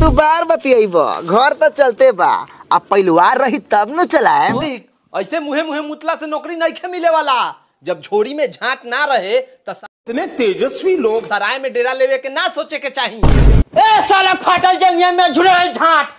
तू बार बतियाब। घर तो चलते बा अब पहलवार रही तब न चलाए ऐसे मुहे मुहे मुतला से नौकरी नहीं खे मिले वाला जब झोरी में झाँक ना रहे तो इतने तेजस्वी लोग सराय में डेरा लेवे के ना सोचे के चाहिए ए साला फाटल जंगिया में झुरल झाट